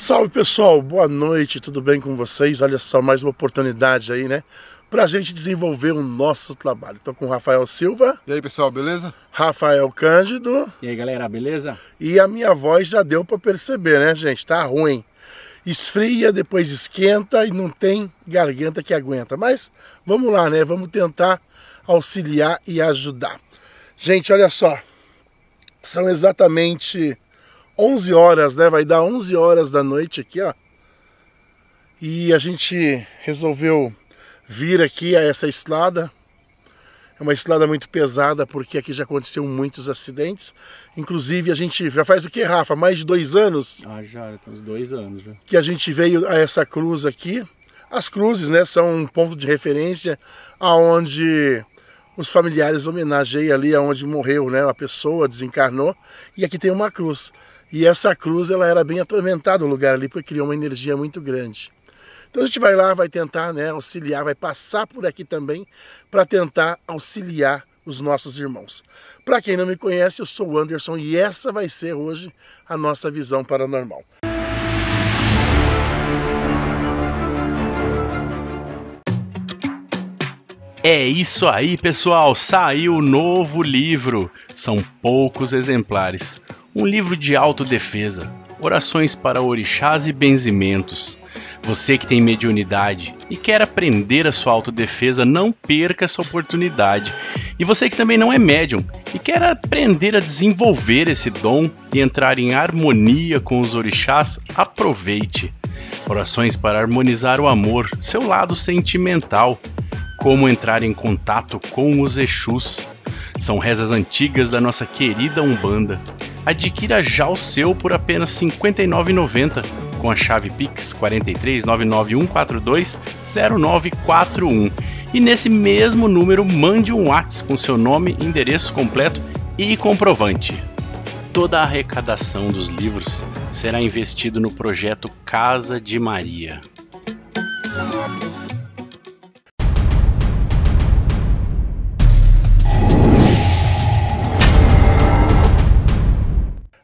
Salve pessoal, boa noite, tudo bem com vocês? Olha só, mais uma oportunidade aí, né? Pra gente desenvolver o nosso trabalho. Tô com o Rafael Silva. E aí pessoal, beleza? Rafael Cândido. E aí galera, beleza? E a minha voz já deu pra perceber, né, gente? Tá ruim. Esfria, depois esquenta e não tem garganta que aguenta. Mas vamos lá, né? Vamos tentar auxiliar e ajudar. Gente, olha só. São exatamente 11 horas, né? Vai dar 11 horas da noite aqui, ó. E a gente resolveu vir aqui a essa estrada. É uma estrada muito pesada porque aqui já aconteceu muitos acidentes. Inclusive a gente já faz o que, Rafa? Mais de dois anos? Ah, já, tem uns dois anos já. Que a gente veio a essa cruz aqui. As cruzes, né, são um ponto de referência aonde os familiares homenageiam ali aonde morreu, né, a pessoa desencarnou. E aqui tem uma cruz. E essa cruz ela era bem atormentada o lugar ali porque criou uma energia muito grande. Então a gente vai lá, vai tentar né, auxiliar, vai passar por aqui também para tentar auxiliar os nossos irmãos. Para quem não me conhece, eu sou o Anderson e essa vai ser hoje a nossa visão paranormal. É isso aí, pessoal! Saiu o novo livro. São poucos exemplares. Um livro de autodefesa, orações para orixás e benzimentos. Você que tem mediunidade e quer aprender a sua autodefesa, não perca essa oportunidade. E você que também não é médium e quer aprender a desenvolver esse dom e entrar em harmonia com os orixás, aproveite. Orações para harmonizar o amor, seu lado sentimental. Como entrar em contato com os Exus. São rezas antigas da nossa querida Umbanda. Adquira já o seu por apenas R$ 59,90 com a chave Pix 43991420941. E nesse mesmo número mande um WhatsApp com seu nome, endereço completo e comprovante. Toda a arrecadação dos livros será investido no projeto Casa de Maria.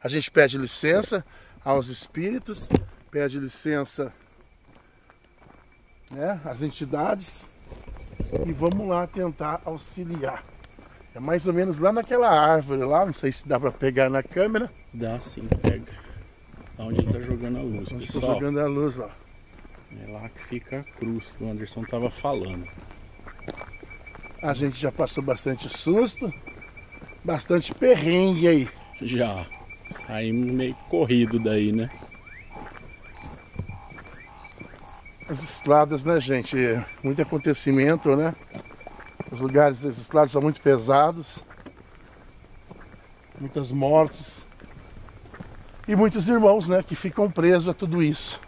A gente pede licença aos espíritos, pede licença né, às entidades e vamos lá tentar auxiliar. É mais ou menos lá naquela árvore lá, não sei se dá para pegar na câmera. Dá sim, pega. Lá onde ele tá jogando a luz. Onde estou jogando a luz lá. É lá que fica a cruz que o Anderson tava falando. A gente já passou bastante susto, bastante perrengue aí. Já. Saímos meio corrido daí, né? As estradas, né, gente? Muito acontecimento, né? Os lugares das estradas são muito pesados. Muitas mortes. E muitos irmãos, né, que ficam presos a tudo isso.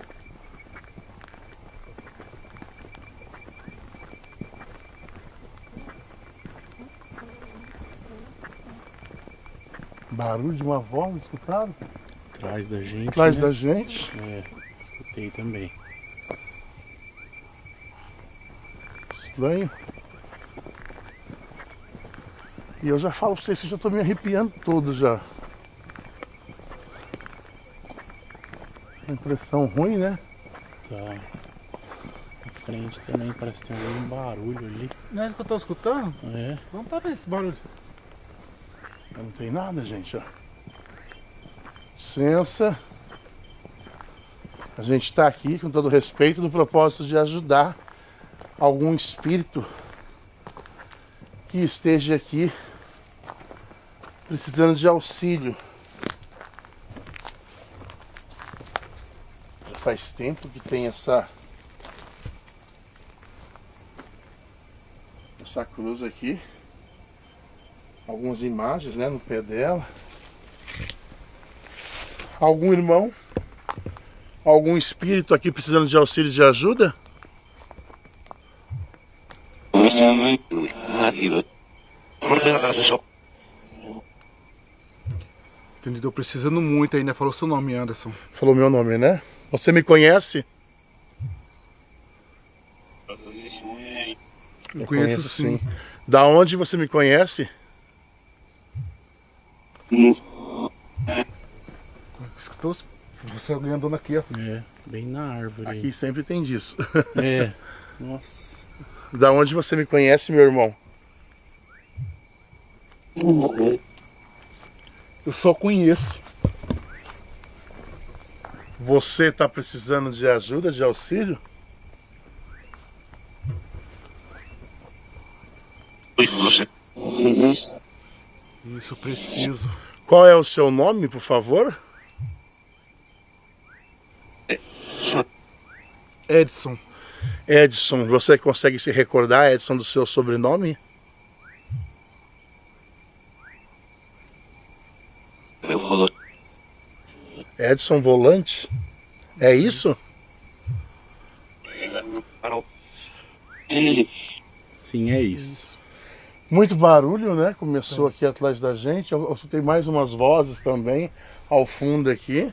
Barulho de uma voz, escutaram? Atrás da gente. Atrás né? da gente. É, escutei também. Estranho. E eu já falo pra vocês eu já tô me arrepiando todo já. Uma impressão ruim, né? Tá. Na frente também parece que tem algum barulho ali. Não é isso que eu tô escutando? É. Vamos para ver esse barulho. Não tem nada, gente, ó. Licença. A gente está aqui com todo respeito do propósito de ajudar algum espírito que esteja aqui precisando de auxílio. Já faz tempo que tem essa essa cruz aqui algumas imagens né, no pé dela. Algum irmão? Algum espírito aqui precisando de auxílio de ajuda? Entendeu? Precisando muito aí, né? Falou seu nome, Anderson. Falou meu nome, né? Você me conhece? Eu conheço, sim. Da onde você me conhece? Escutou Você alguém andando aqui, ó. É, bem na árvore. aí. Aqui sempre tem disso. É. Nossa. Da onde você me conhece, meu irmão? Eu só conheço. Você tá precisando de ajuda, de auxílio? Isso, eu preciso. Qual é o seu nome, por favor? Edson. Edson, você consegue se recordar, Edson, do seu sobrenome? Edson Volante? É isso? Sim, é isso. Muito barulho, né? Começou aqui atrás da gente. Eu, eu escutei mais umas vozes também ao fundo aqui.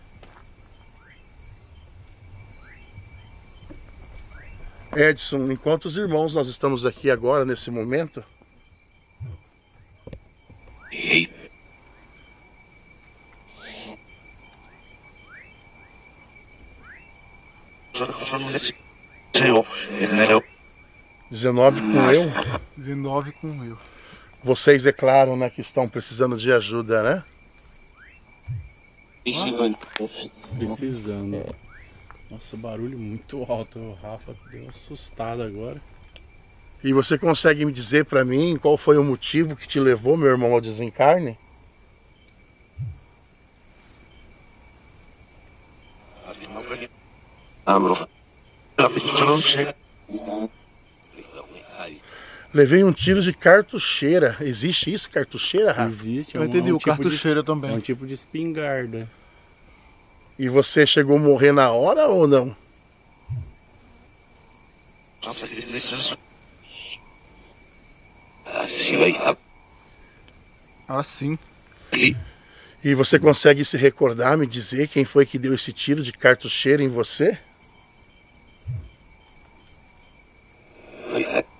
Edson, enquanto os irmãos nós estamos aqui agora, nesse momento, Seu, 19 com eu, 19 com eu. vocês declaram né, que estão precisando de ajuda, né? Precisando. Nossa, barulho muito alto. O Rafa deu assustado agora. E você consegue me dizer pra mim qual foi o motivo que te levou, meu irmão, ao desencarne? Amro. Levei um tiro de cartucheira. Existe isso, cartucheira, Rafa? Existe, é Eu um, entendi, é um o tipo cartucheiro de, também. É um tipo de espingarda. E você chegou a morrer na hora ou não? Assim. E você consegue se recordar, me dizer quem foi que deu esse tiro de cartucheira em você? Tu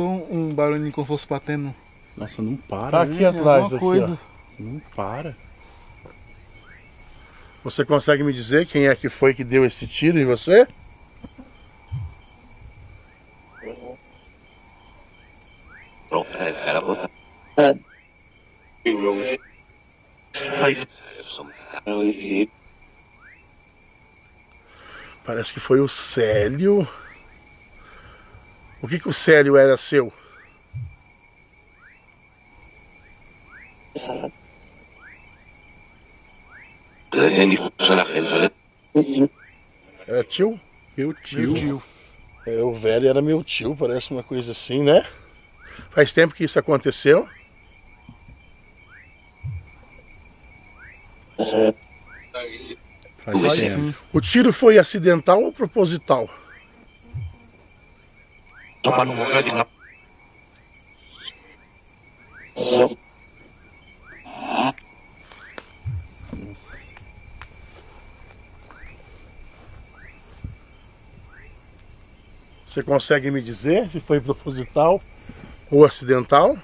escutou um, um barulhinho como fosse batendo? Nossa, não para, Tá né? aqui atrás, Alguma aqui, coisa. Não para. Você consegue me dizer quem é que foi que deu esse tiro em você? Parece que foi o Célio. O que, que o Célio era seu? Era tio? Meu tio. Meu tio. É, o velho era meu tio, parece uma coisa assim, né? Faz tempo que isso aconteceu. Faz Faz tempo. sim. O tiro foi acidental ou proposital? Nossa. Você consegue me dizer se foi proposital ou acidental?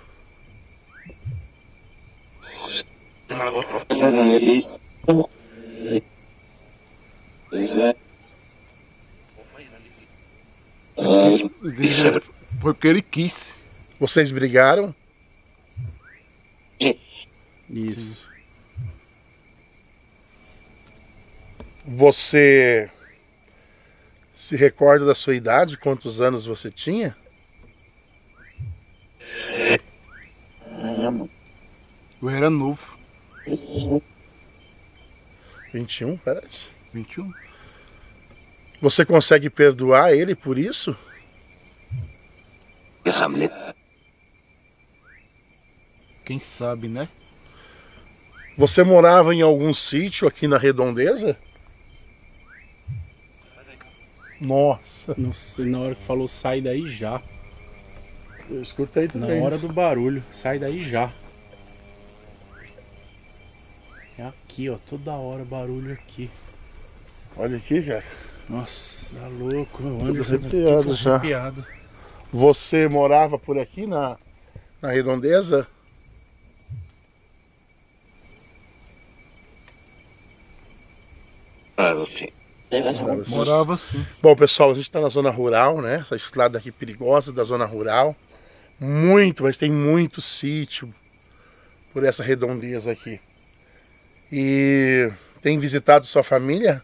Mas que- Foi porque ele quis. Vocês brigaram? Isso. Você se recorda da sua idade? Quantos anos você tinha? Eu era novo. 21, parece. 21. Você consegue perdoar ele por isso? Quem sabe, né? Você morava em algum sítio aqui na redondeza? Nossa, Nossa, na hora que falou sai daí já. eu escutei Na também. hora do barulho, sai daí já. É aqui, ó, toda hora barulho aqui. Olha aqui, cara. Nossa, tá louco, eu ando arrepiado já. Arrepiado. Você morava por aqui na, na redondeza? Morava sim. Morava sim. Morava sim. Bom, pessoal, a gente está na zona rural, né? Essa estrada aqui perigosa da zona rural. Muito, mas tem muito sítio por essa redondeza aqui. E tem visitado sua família?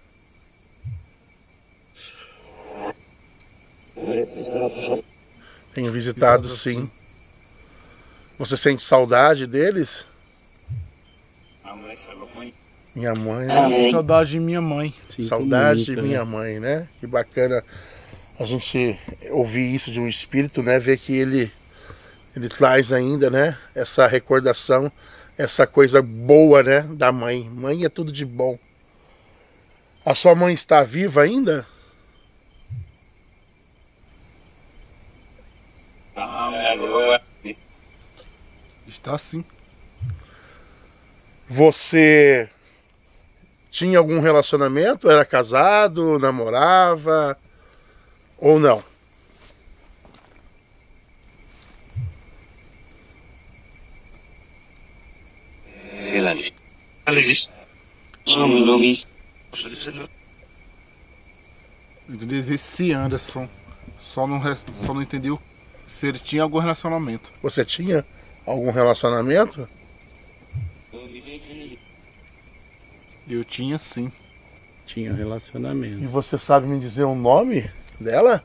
Tenho visitado, Visitado, sim. Você sente saudade deles? Minha mãe. né? Saudade de minha mãe. Sinto Saudade de né? minha mãe, né? Que bacana a gente ouvir isso de um espírito, né? Ver que ele ele traz ainda, né? Essa recordação, essa coisa boa, né? Da mãe. Mãe é tudo de bom. A sua mãe está viva ainda? Está sim. Você tinha algum relacionamento? Era casado, namorava ou não? Entendi esse Anderson. Só não, só não entendi o- se ele tinha algum relacionamento. Você tinha algum relacionamento? Eu tinha sim. Tinha E relacionamento. você sabe me dizer o nome dela?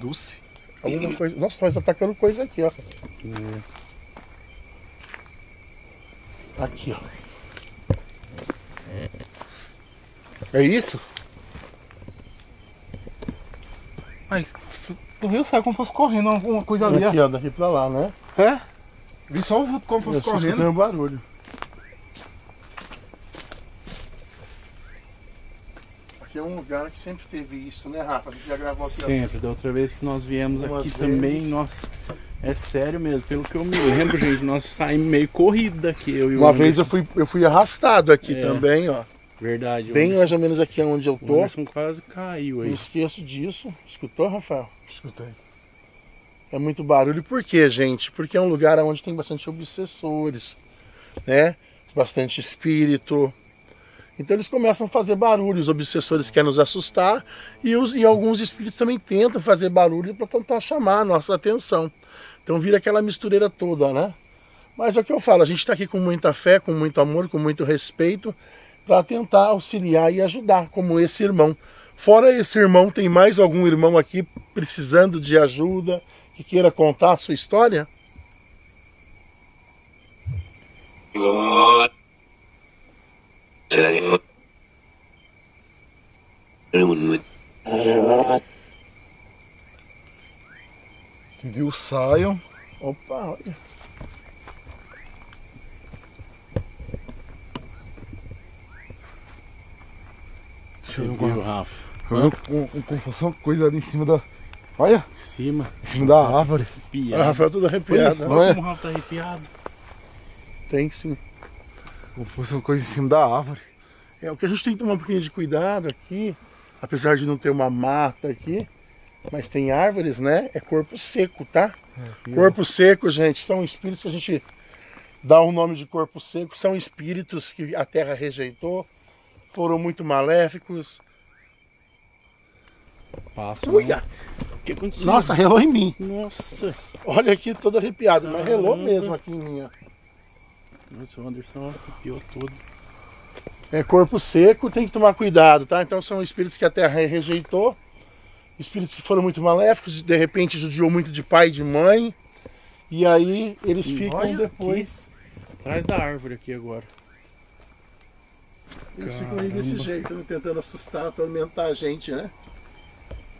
Dulce. Alguma coisa. Nossa, mas tá atacando coisa aqui, ó. Aqui, ó. É isso? Ai, tu viu? Saiu como fosse correndo alguma coisa ali, Aqui, ó, daqui pra lá, né? ó. É? Vi só o vulto como Eu fosse só correndo. escutei um barulho. Aqui é um lugar que sempre teve isso, né, Rafa? A gente já gravou aqui, ó. Sempre, da outra vez que nós viemos Umas aqui vezes. também, nossa, é sério mesmo, pelo que eu me lembro, gente, nós saímos meio corrido daqui, eu e o Uma vez eu fui, eu fui arrastado aqui É. também, ó. Verdade, o Bem Anderson- mais ou menos aqui onde eu o tô. Anderson quase caiu Não aí. esqueço disso. Escutou, Rafael? Escutei. É muito barulho. Por quê, gente? Porque é um lugar onde tem bastante obsessores, né? Bastante espírito. Então eles começam a fazer barulho. Os obsessores querem nos assustar e, os, e alguns espíritos também tentam fazer barulho para tentar chamar a nossa atenção. Então vira aquela mistureira toda, né? Mas é o que eu falo, a gente está aqui com muita fé, com muito amor, com muito respeito, para tentar auxiliar e ajudar, como esse irmão. Fora esse irmão, tem mais algum irmão aqui precisando de ajuda, que queira contar a sua história? Que o Sion. Opa, olha. Deixa eu ver Viu, uma, Rafa? um, um, um, confusão, coisa ali em cima da. Olha, Em cima, em cima da árvore. O piada. Rafael todo arrepiado. né? Não é? Como o Rafa tá arrepiado. Tem sim. Confusão, coisa em cima da árvore. É o que a gente tem que tomar um pouquinho de cuidado aqui, apesar de não ter uma mata aqui, mas tem árvores, né? É corpo seco, tá? Corpo seco, gente, são espíritos que a gente dá o nome de corpo seco, são espíritos que a terra rejeitou, foram muito maléficos. Passa. Uia! O que aconteceu? Nossa, relou em mim. Nossa. Olha aqui, todo arrepiado, mas relou mesmo aqui em mim. ó. Nossa, o Anderson arrepiou todo. É corpo seco, tem que tomar cuidado, tá? Então são espíritos que a terra rejeitou, espíritos que foram muito maléficos, de repente judiou muito de pai e de mãe, e aí eles E ficam depois. Atrás da árvore aqui agora. Eles ficam aí desse Caramba. jeito, né? tentando assustar, atormentar a gente, né?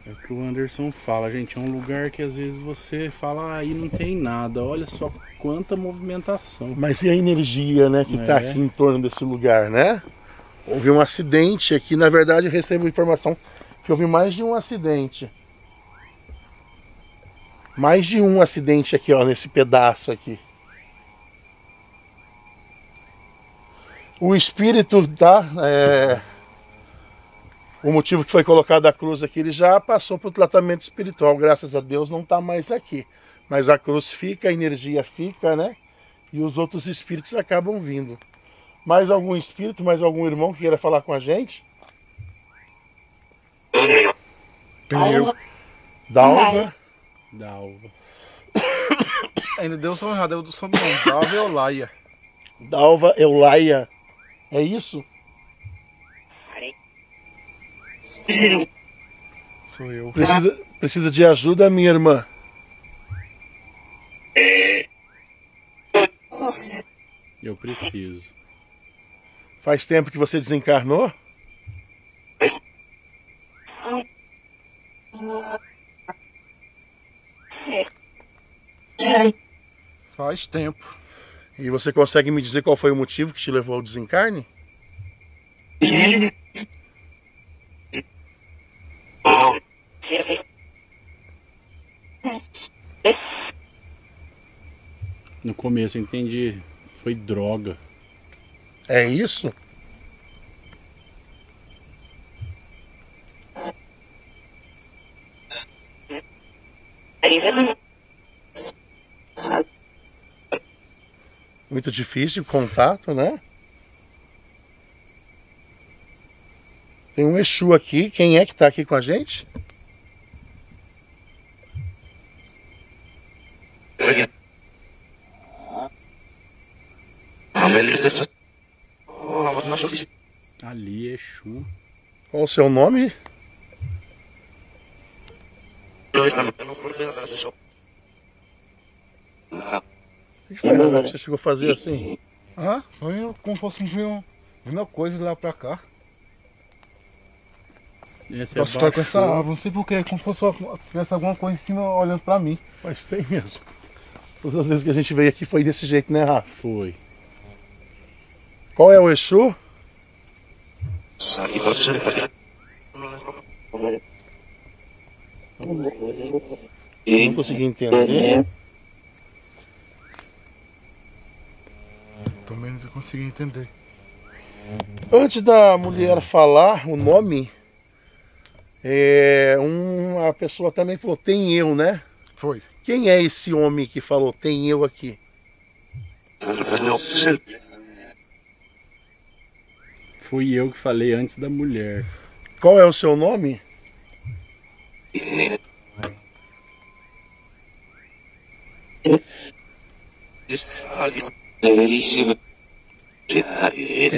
É o que o Anderson fala, gente. É um lugar que às vezes você fala, ah, aí não tem nada. Olha só quanta movimentação. Mas e a energia, né, que tá É. aqui em torno desse lugar, né? Houve um acidente aqui, na verdade eu recebo informação que houve mais de um acidente. Mais de um acidente aqui, ó, nesse pedaço aqui. O espírito, tá? É, O motivo que foi colocado a cruz aqui, ele já passou para o tratamento espiritual, graças a Deus não está mais aqui. Mas a cruz fica, a energia fica, né? e os outros espíritos acabam vindo. Mais algum espírito, mais algum irmão que queira falar com a gente? Pneu. Dalva. Dalva. Ainda deu som errado, deu do som não. Dalva Eulaia. Dalva Eulaia. É isso? Sou eu. Precisa, precisa de ajuda, minha irmã. Eu preciso. Faz tempo que você desencarnou? Faz tempo. E você consegue me dizer qual foi o motivo que te levou ao desencarne? No começo eu entendi. Foi droga. É isso? Muito difícil o contato, né? Tem um Exu aqui. Quem é que tá aqui com a gente? Ali Exu. Qual o seu nome? Que você chegou a fazer assim? Ah, foi como fosse um, uma coisa de lá pra cá. Essa Tô é assustado com essa árvore, não sei porquê, como se fosse uma- tivesse alguma coisa em cima olhando pra mim. Mas tem mesmo. Todas as vezes que a gente veio aqui foi desse jeito, né, Rafa? Foi. Qual é o Exu? Não consegui entender. Consegui entender. Antes da mulher falar o nome, é, um, a pessoa também falou, tem eu, né? Foi. Quem é esse homem que falou, tem eu aqui? Fui eu que falei antes da mulher. Qual é o seu nome?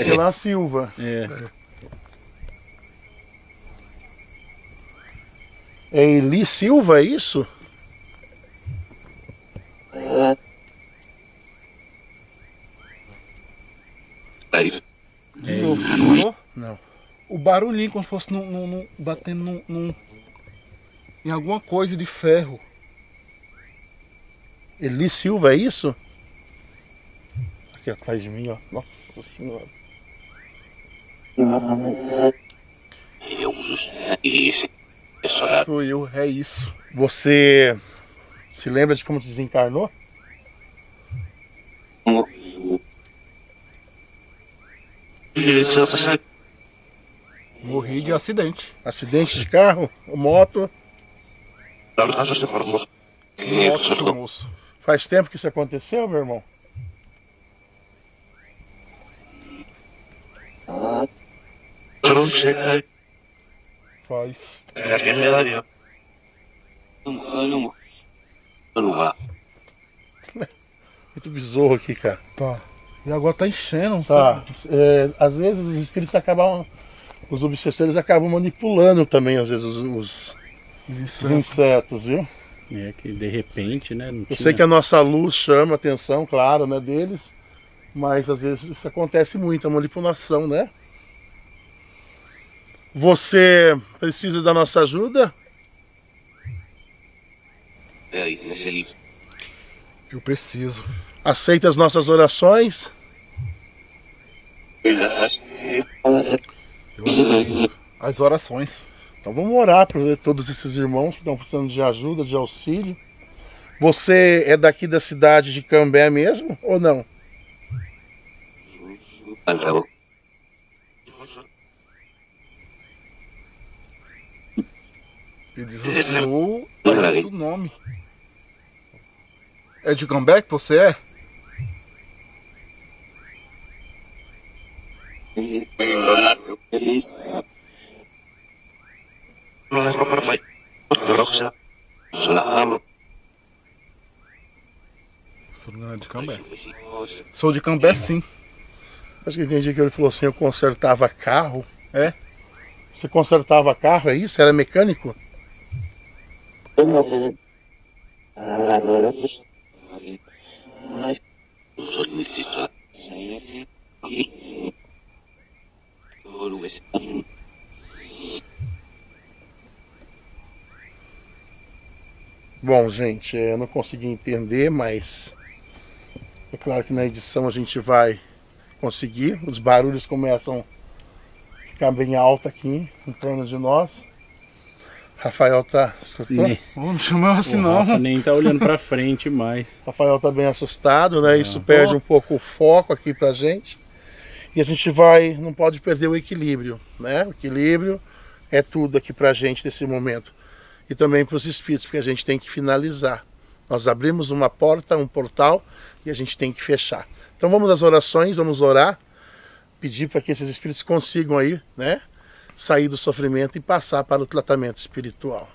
Pela Silva. É. É Eli Silva, é isso? De novo, escutou? Não. O barulhinho como se fosse num, num- num- batendo num, num- em alguma coisa de ferro. Eli Silva, é isso? Aqui atrás de mim, ó. Nossa senhora. Sou eu, é isso. Você se lembra de como desencarnou? Morri de acidente. Acidente de carro? Moto? Moto, moço. Faz tempo que isso aconteceu, meu irmão? Faz. Muito besouro aqui, cara. Tá. E agora tá enchendo, Tá. sabe? É, às vezes os espíritos acabam. Os obsessores acabam manipulando também, às vezes, os, os- Os os insetos. insetos, viu? É que de repente, né? Não Eu tinha... sei que a nossa luz chama a atenção, claro, né, deles, mas às vezes isso acontece muito, a manipulação, né? Você precisa da nossa ajuda? Eu preciso. Aceita as nossas orações? Eu aceito. As orações. Então vamos orar para todos esses irmãos que estão precisando de ajuda, de auxílio. Você é daqui da cidade de Cambé mesmo ou não? Ele diz, eu sou o nome. É de Gambeck você é? é sou de Cambé. Sou de Cambé, sim. Acho que entendi que ele falou assim: eu consertava carro. É? Você consertava carro, é isso? Era mecânico? Bom, gente, eu não consegui entender, mas é claro que na edição a gente vai conseguir. Os barulhos começam a ficar bem alto aqui em torno de nós. Rafael tá. Escutou? Nem, Ô, não chamou assim o não. Rafa nem tá olhando pra frente mais. Rafael tá bem assustado, né? Isso perde um pouco o foco aqui pra gente. E a gente vai, não pode perder o equilíbrio, né? O equilíbrio é tudo aqui pra gente nesse momento. E também para os espíritos, porque a gente tem que finalizar. Nós abrimos uma porta, um portal e a gente tem que fechar. Então vamos às orações, vamos orar, pedir para que esses espíritos consigam aí, né, sair do sofrimento e passar para o tratamento espiritual.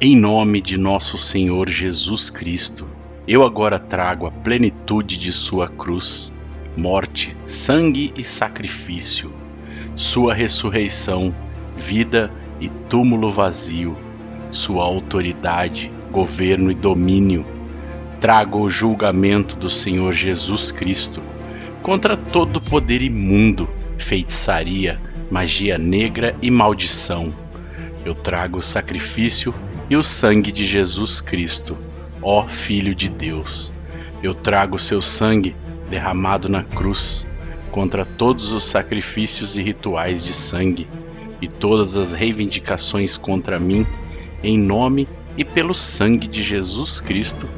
Em nome de nosso Senhor Jesus Cristo, eu agora trago a plenitude de Sua cruz, morte, sangue e sacrifício, Sua ressurreição, vida e túmulo vazio, Sua autoridade, governo e domínio. Trago o julgamento do Senhor Jesus Cristo contra todo poder imundo, feitiçaria, magia negra e maldição. Eu trago o sacrifício e o sangue de Jesus Cristo, ó Filho de Deus. Eu trago seu sangue derramado na cruz contra todos os sacrifícios e rituais de sangue e todas as reivindicações contra mim, em nome e pelo sangue de Jesus Cristo,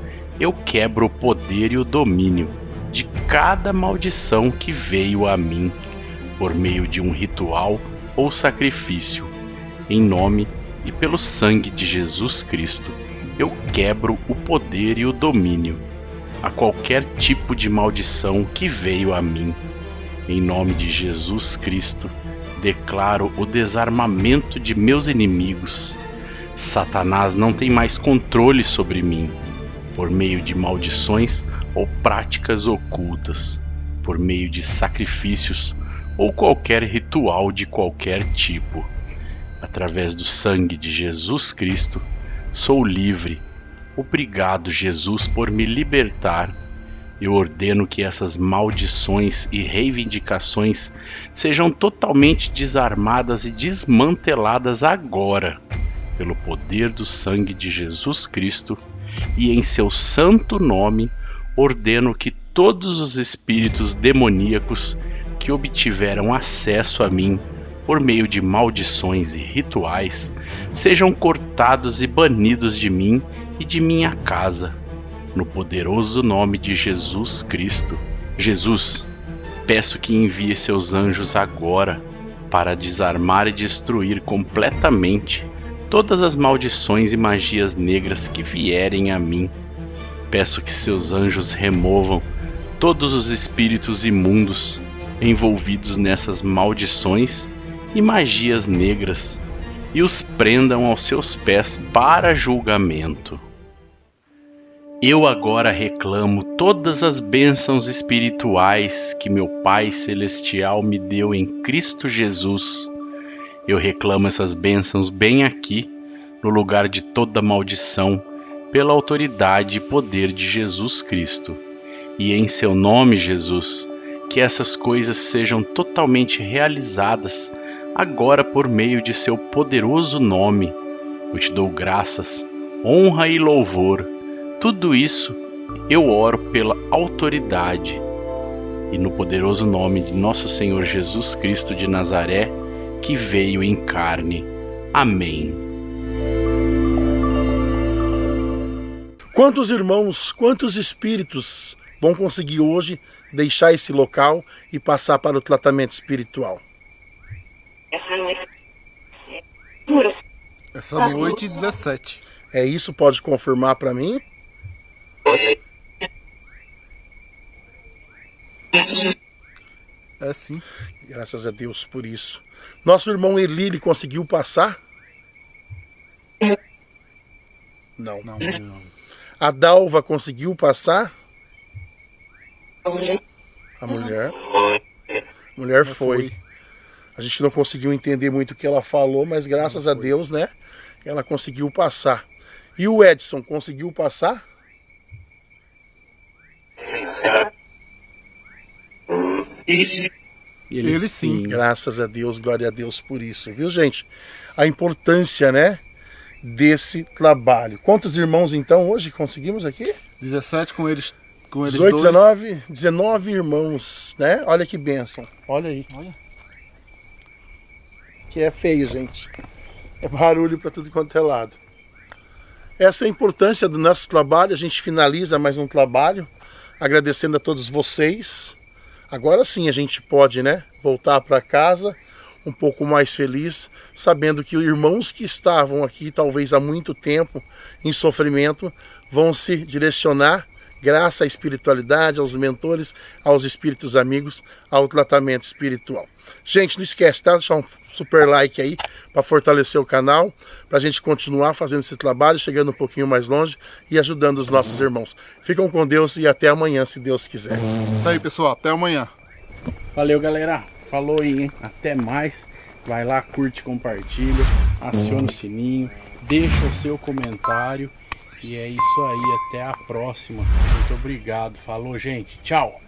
eu quebro o poder e o domínio de cada maldição que veio a mim por meio de um ritual ou sacrifício, em nome e pelo sangue de Jesus Cristo, eu quebro o poder e o domínio a qualquer tipo de maldição que veio a mim. Em nome de Jesus Cristo, declaro o desarmamento de meus inimigos. Satanás não tem mais controle sobre mim, por meio de maldições ou práticas ocultas, por meio de sacrifícios ou qualquer ritual de qualquer tipo. Através do sangue de Jesus Cristo, sou livre. Obrigado, Jesus, por me libertar. Eu ordeno que essas maldições e reivindicações sejam totalmente desarmadas e desmanteladas agora, pelo poder do sangue de Jesus Cristo, e em seu santo nome ordeno que todos os espíritos demoníacos que obtiveram acesso a mim por meio de maldições e rituais sejam cortados e banidos de mim e de minha casa, no poderoso nome de Jesus Cristo. Jesus, peço que envie seus anjos agora para desarmar e destruir completamente todas as maldições e magias negras que vierem a mim. Peço que seus anjos removam todos os espíritos imundos envolvidos nessas maldições e magias negras e os prendam aos seus pés para julgamento. Eu agora reclamo todas as bênçãos espirituais que meu Pai Celestial me deu em Cristo Jesus. Eu reclamo essas bênçãos bem aqui, no lugar de toda maldição, pela autoridade e poder de Jesus Cristo. E em seu nome, Jesus, que essas coisas sejam totalmente realizadas agora por meio de seu poderoso nome. Eu te dou graças, honra e louvor. Tudo isso eu oro pela autoridade e no poderoso nome de nosso Senhor Jesus Cristo de Nazaré, que veio em carne. Amém. Quantos irmãos, quantos espíritos vão conseguir hoje deixar esse local e passar para o tratamento espiritual? Essa noite 17. É isso? Pode confirmar para mim? É sim. Graças a Deus por isso. Nosso irmão Eli, ele conseguiu passar? Não. Não. A Dalva conseguiu passar? A mulher. A mulher foi. A gente não conseguiu entender muito o que ela falou, mas graças a Deus, né? Ela conseguiu passar. E o Edson conseguiu passar? Ele, Ele sim. Graças a Deus, glória a Deus por isso, viu, gente? A importância, né? Desse trabalho. Quantos irmãos, então, hoje conseguimos aqui? 17 com eles. Com eles 18, dois. 19, 19 irmãos, né? Olha que bênção. Olha aí. Olha. Que é feio, gente. É barulho para tudo quanto é lado. Essa é a importância do nosso trabalho. A gente finaliza mais um trabalho, agradecendo a todos vocês. Agora sim a gente pode, né, voltar para casa um pouco mais feliz, sabendo que os irmãos que estavam aqui, talvez há muito tempo, em sofrimento, vão se direcionar, graças à espiritualidade, aos mentores, aos espíritos amigos, ao tratamento espiritual. Gente, não esquece, tá? Deixar um super like aí para fortalecer o canal, para a gente continuar fazendo esse trabalho, chegando um pouquinho mais longe e ajudando os nossos irmãos. Ficam com Deus e até amanhã, se Deus quiser. Isso aí, pessoal. Até amanhã. Valeu, galera. Falou aí, hein? Até mais. Vai lá, curte, compartilha, aciona o sininho, deixa o seu comentário. E é isso aí, até a próxima. Muito obrigado. Falou, gente. Tchau.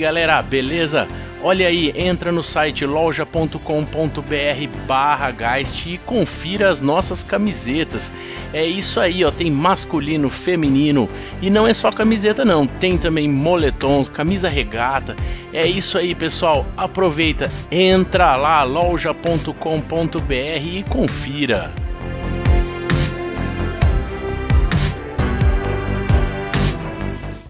Galera, beleza? Olha aí, entra no site loja.com.br barra Geist e confira as nossas camisetas. É isso aí, ó, tem masculino, feminino e não é só camiseta não, tem também moletons, camisa regata. É isso aí, pessoal. Aproveita, entra lá loja.com.br e confira.